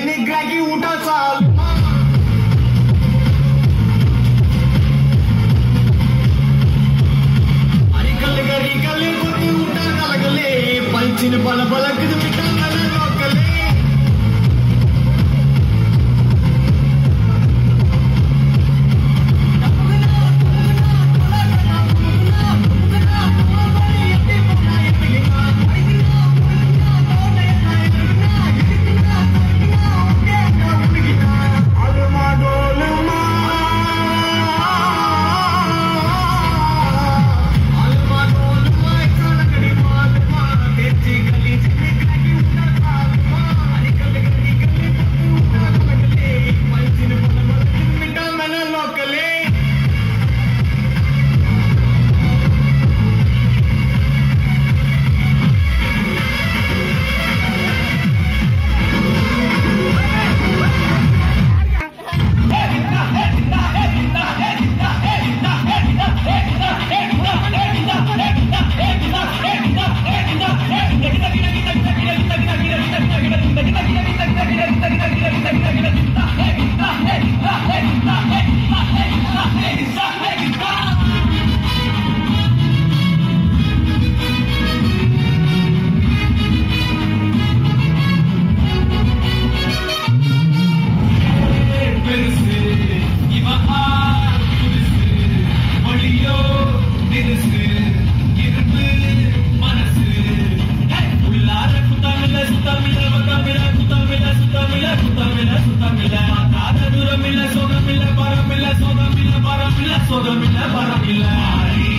Yeni Gregi Utasal. Arikal gari kali kuti uta kalagale. Panchin bal balak Soda mila, para mila, soda mila, para mila, soda mila, para mila.